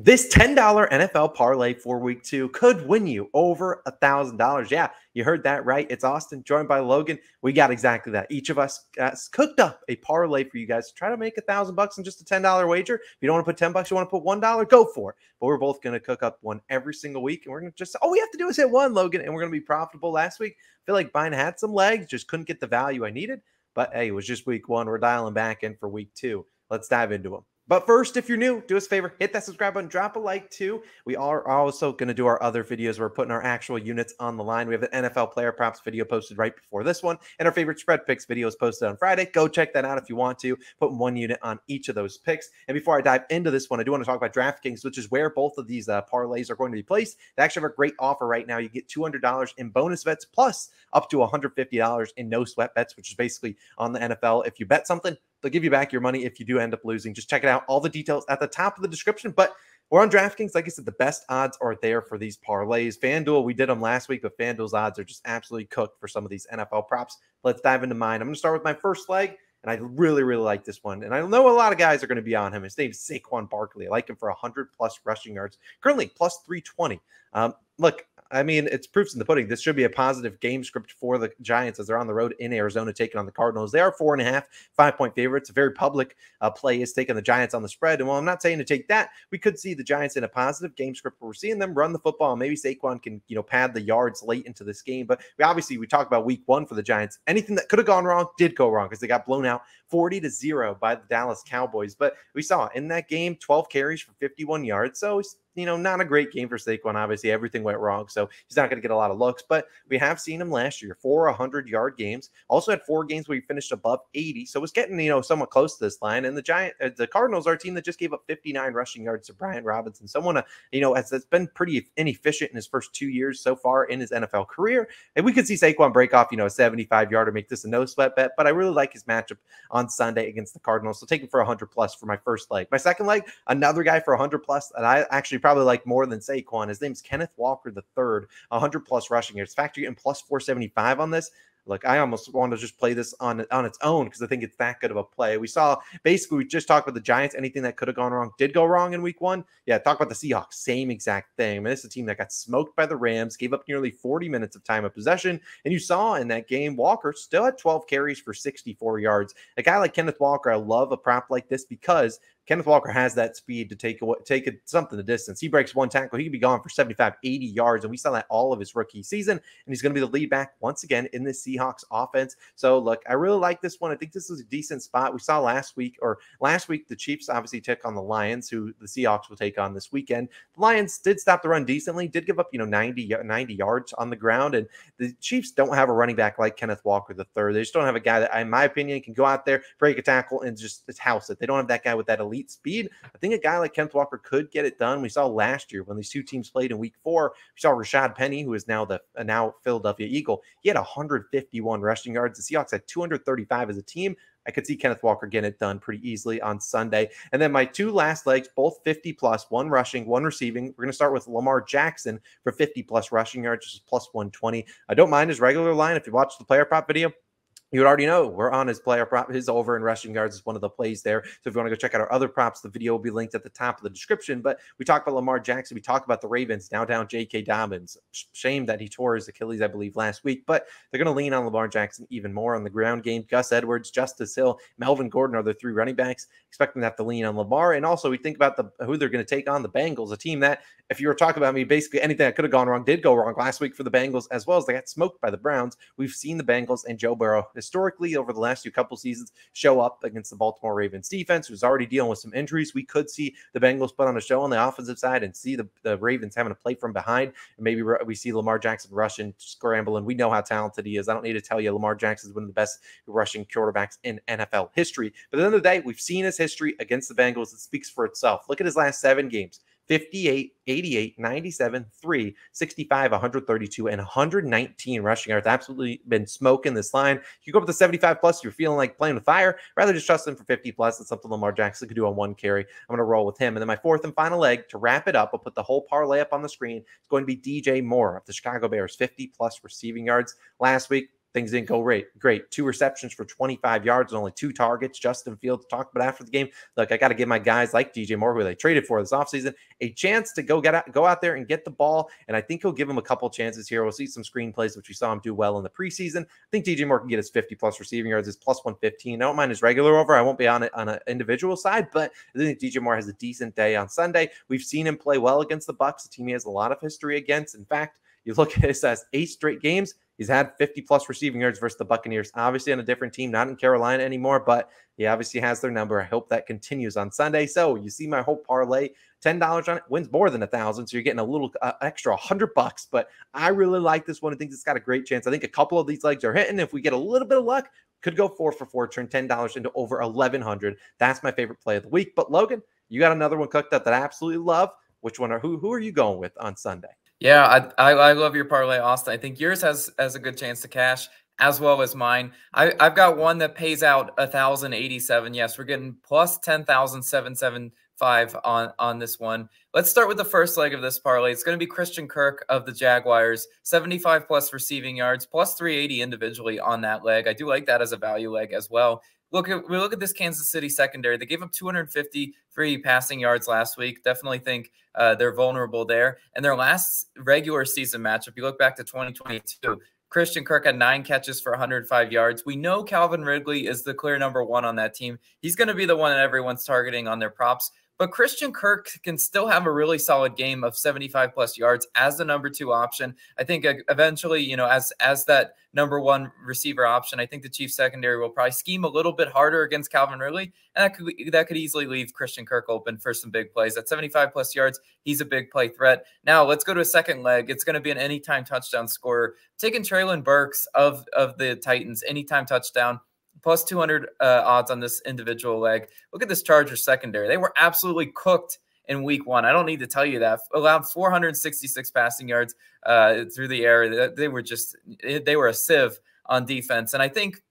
This $10 NFL parlay for week two could win you over a $1,000. Yeah, you heard that right. It's Austin, joined by Logan. We got exactly that. Each of us cooked up a parlay for you guys to try to make a thousand bucks on just a $10 wager. If you don't want to put 10 bucks, you want to put $1, go for it. But we're both going to cook up one every single week. And we're going to just, all we have to do is hit one, Logan, and we're going to be profitable. Last week, I feel like buying had some legs, just couldn't get the value I needed. But hey, it was just week one. We're dialing back in for week two. Let's dive into them. But first, if you're new, do us a favor, hit that subscribe button, drop a like too. We are also going to do our other videos. We're putting our actual units on the line. We have an NFL player props video posted right before this one, and our favorite spread picks video is posted on Friday. Go check that out if you want to. Put one unit on each of those picks. And before I dive into this one, I do want to talk about DraftKings, which is where both of these uh, parlays are going to be placed. They actually have a great offer right now. You get $200 in bonus bets plus up to $150 in no sweat bets, which is basically on the NFL. If you bet something, They'll give you back your money if you do end up losing. Just check it out. All the details at the top of the description. But we're on DraftKings. Like I said, the best odds are there for these parlays. FanDuel, we did them last week, but FanDuel's odds are just absolutely cooked for some of these NFL props. Let's dive into mine. I'm going to start with my first leg, and I really, really like this one. And I know a lot of guys are going to be on him. His name's Saquon Barkley. I like him for 100 plus rushing yards, currently plus 320. Um, look, I mean, it's proofs in the pudding. This should be a positive game script for the Giants as they're on the road in Arizona taking on the Cardinals. They are four and a half, five point favorites. A very public uh, play is taking the Giants on the spread. And while I'm not saying to take that, we could see the Giants in a positive game script where we're seeing them run the football. Maybe Saquon can, you know, pad the yards late into this game. But we obviously we talk about week one for the Giants. Anything that could have gone wrong did go wrong because they got blown out 40 to 0 by the Dallas Cowboys. But we saw in that game 12 carries for 51 yards. So you know, not a great game for Saquon. Obviously, everything went wrong. So he's not going to get a lot of looks, but we have seen him last year for 100 yard games. Also had four games where he finished above 80. So was getting, you know, somewhat close to this line. And the Giant, uh, the Cardinals are a team that just gave up 59 rushing yards to Brian Robinson. Someone, uh, you know, has, has been pretty inefficient in his first two years so far in his NFL career. And we could see Saquon break off, you know, a 75 yarder, make this a no sweat bet. But I really like his matchup on Sunday against the Cardinals. So take him for 100 plus for my first leg. My second leg, another guy for 100 plus that I actually probably like more than Saquon. His name's Kenneth Walker the third, 100 plus rushing yards. Factory in plus 475 on this. Look, I almost want to just play this on on its own because I think it's that good of a play. We saw basically we just talked about the Giants. Anything that could have gone wrong did go wrong in Week One. Yeah, talk about the Seahawks. Same exact thing. I mean, this is a team that got smoked by the Rams, gave up nearly 40 minutes of time of possession, and you saw in that game Walker still had 12 carries for 64 yards. A guy like Kenneth Walker, I love a prop like this because Kenneth Walker has that speed to take away, take it something the distance. He breaks one tackle, he could be gone for 75, 80 yards. And we saw that all of his rookie season. And he's going to be the lead back once again in the Seahawks offense. So, look, I really like this one. I think this is a decent spot. We saw last week, or last week, the Chiefs obviously took on the Lions, who the Seahawks will take on this weekend. The Lions did stop the run decently, did give up, you know, 90, 90 yards on the ground. And the Chiefs don't have a running back like Kenneth Walker the third. They just don't have a guy that, in my opinion, can go out there, break a tackle, and just house it. They don't have that guy with that elite elite speed. I think a guy like Kenneth Walker could get it done. We saw last year when these two teams played in week four, we saw Rashad Penny, who is now the now Philadelphia Eagle. He had 151 rushing yards. The Seahawks had 235 as a team. I could see Kenneth Walker getting it done pretty easily on Sunday. And then my two last legs, both 50 plus, one rushing, one receiving. We're going to start with Lamar Jackson for 50 plus rushing yards, is plus 120. I don't mind his regular line. If you watch the player prop video, you would already know we're on his player prop. His over in rushing yards is one of the plays there. So if you want to go check out our other props, the video will be linked at the top of the description. But we talk about Lamar Jackson. We talk about the Ravens now down J.K. Dobbins. Shame that he tore his Achilles, I believe, last week. But they're going to lean on Lamar Jackson even more on the ground game. Gus Edwards, Justice Hill, Melvin Gordon are the three running backs. Expecting that to lean on Lamar. And also we think about the who they're going to take on the Bengals, a team that, if you were talking about me, basically anything that could have gone wrong did go wrong last week for the Bengals, as well as they got smoked by the Browns. We've seen the Bengals and Joe Burrow historically over the last few couple seasons show up against the Baltimore Ravens defense, who's already dealing with some injuries. We could see the Bengals put on a show on the offensive side and see the, the Ravens having to play from behind. And maybe we see Lamar Jackson rushing, scrambling. We know how talented he is. I don't need to tell you, Lamar Jackson is one of the best rushing quarterbacks in NFL history. But at the end of the day, we've seen his history against the Bengals. It speaks for itself. Look at his last seven games. 58, 88, 97, 3, 65, 132, and 119 rushing yards. Absolutely been smoking this line. You go up to 75 plus, you're feeling like playing with fire. Rather just trust him for 50 plus. That's something Lamar Jackson could do on one carry. I'm going to roll with him. And then my fourth and final leg to wrap it up, I'll put the whole parlay up on the screen. It's going to be DJ Moore of the Chicago Bears, 50 plus receiving yards last week things didn't go great. Great. Two receptions for 25 yards and only two targets. Justin Fields talked about after the game. Look, I got to give my guys like DJ Moore, who they traded for this offseason, a chance to go get out, go out there and get the ball. And I think he'll give him a couple chances here. We'll see some screenplays, which we saw him do well in the preseason. I think DJ Moore can get his 50 plus receiving yards, his plus 115. I don't mind his regular over. I won't be on it on an individual side, but I think DJ Moore has a decent day on Sunday. We've seen him play well against the Bucks, a team he has a lot of history against. In fact, you look at his last eight straight games, he's had 50 plus receiving yards versus the Buccaneers. Obviously on a different team, not in Carolina anymore, but he obviously has their number. I hope that continues on Sunday. So you see my whole parlay, $10 on it wins more than a thousand. So you're getting a little uh, extra hundred bucks, but I really like this one. I think it's got a great chance. I think a couple of these legs are hitting. If we get a little bit of luck, could go four for four, turn $10 into over 1100. That's my favorite play of the week. But Logan, you got another one cooked up that I absolutely love. Which one are who who are you going with on Sunday? Yeah, I, I, I love your parlay, Austin. I think yours has has a good chance to cash as well as mine. I, I've got one that pays out a thousand eighty seven. Yes, we're getting plus ten thousand seven seven five on on this one. Let's start with the first leg of this parlay. It's going to be Christian Kirk of the Jaguars, 75 plus receiving yards, plus 380 individually on that leg. I do like that as a value leg as well look at we look at this Kansas City secondary. They gave up 253 passing yards last week. Definitely think uh, they're vulnerable there. And their last regular season matchup, you look back to 2022. Christian Kirk had nine catches for 105 yards. We know Calvin Ridley is the clear number one on that team. He's going to be the one that everyone's targeting on their props. But Christian Kirk can still have a really solid game of 75 plus yards as the number two option. I think uh, eventually, you know, as as that number one receiver option, I think the Chiefs secondary will probably scheme a little bit harder against Calvin Ridley, and that could that could easily leave Christian Kirk open for some big plays. At 75 plus yards, he's a big play threat. Now let's go to a second leg. It's going to be an anytime touchdown scorer. Taking Treylon Burks of of the Titans, anytime touchdown plus 200 uh, odds on this individual leg. Look at this Chargers secondary. They were absolutely cooked in week one. I don't need to tell you that. Allowed 466 passing yards uh, through the air. They were just, they were a sieve on defense. And I think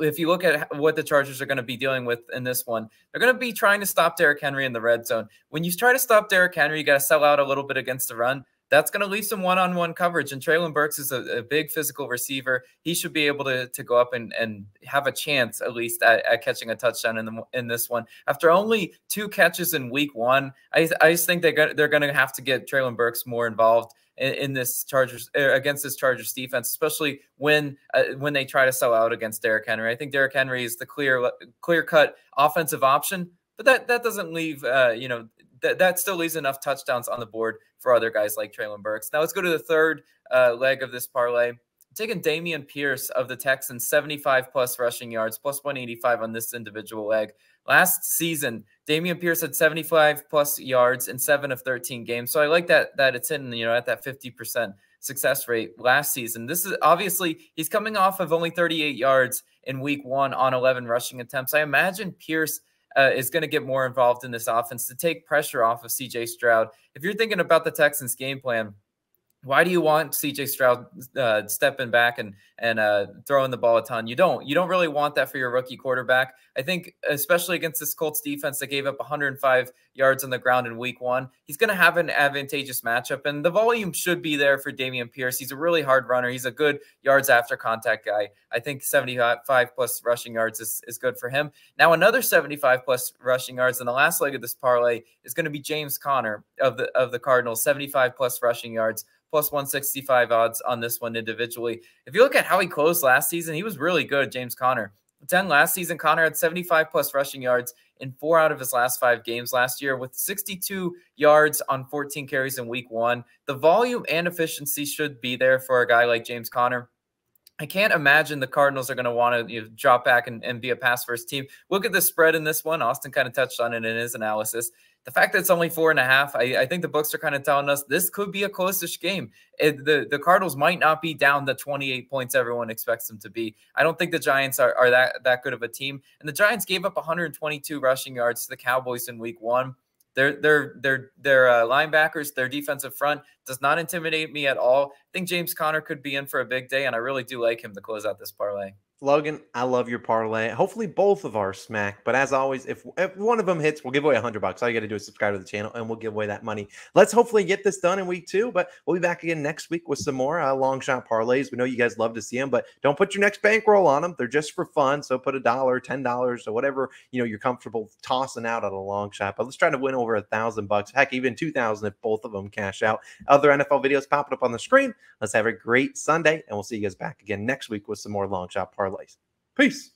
if you look at what the Chargers are going to be dealing with in this one, they're going to be trying to stop Derrick Henry in the red zone. When you try to stop Derrick Henry, you got to sell out a little bit against the run that's going to leave some one-on-one coverage. And Treylon Burks is a, a, big physical receiver. He should be able to, to go up and, and have a chance at least at, at catching a touchdown in the in this one. After only two catches in week one, I, I just think they got, they're going to have to get Treylon Burks more involved in, in, this Chargers er, against this Chargers defense, especially when uh, when they try to sell out against Derrick Henry. I think Derrick Henry is the clear clear cut offensive option. But that, that doesn't leave, uh, you know, that, that still leaves enough touchdowns on the board for other guys like Treylon Burks. Now let's go to the third uh, leg of this parlay. Taking Dameon Pierce of the Texans, 75 plus rushing yards, plus 185 on this individual leg. Last season, Dameon Pierce had 75 plus yards in seven of 13 games. So I like that that it's in, you know, at that 50% success rate last season. This is obviously he's coming off of only 38 yards in week one on 11 rushing attempts. I imagine Pierce uh, is going to get more involved in this offense to take pressure off of CJ Stroud. If you're thinking about the Texans' game plan, why do you want CJ Stroud uh, stepping back and and uh, throwing the ball a ton? You don't. You don't really want that for your rookie quarterback. I think, especially against this Colts defense that gave up 105 yards on the ground in Week One, he's going to have an advantageous matchup, and the volume should be there for Dameon Pierce. He's a really hard runner. He's a good yards after contact guy. I think 75 plus rushing yards is, is good for him. Now another 75 plus rushing yards in the last leg of this parlay is going to be James Conner of the of the Cardinals, 75 plus rushing yards plus 165 odds on this one individually. If you look at how he closed last season, he was really good, James Conner. 10 last season, Conner had 75 plus rushing yards in four out of his last five games last year with 62 yards on 14 carries in week one. The volume and efficiency should be there for a guy like James Conner. I can't imagine the Cardinals are going to want to you know, drop back and, and be a pass first team. Look at the spread in this one. Austin kind of touched on it in his analysis the fact that it's only four and a half, I, I think the books are kind of telling us this could be a close-ish game. It, the the Cardinals might not be down the 28 points everyone expects them to be. I don't think the Giants are, are that that good of a team. And the Giants gave up 122 rushing yards to the Cowboys in Week One. Their their their their uh, linebackers, their defensive front does not intimidate me at all. I think James Conner could be in for a big day, and I really do like him to close out this parlay. Logan, I love your parlay. Hopefully, both of our smack. But as always, if, if one of them hits, we'll give away a hundred bucks. All you got to do is subscribe to the channel, and we'll give away that money. Let's hopefully get this done in week two. But we'll be back again next week with some more uh, long shot parlays. We know you guys love to see them, but don't put your next bankroll on them. They're just for fun. So put a dollar, ten dollars, or whatever you know you're comfortable tossing out on a long shot. But let's try to win over a thousand bucks. Heck, even two thousand if both of them cash out. Other NFL videos popping up on the screen. Let's have a great Sunday, and we'll see you guys back again next week with some more long shot parlays. Peace.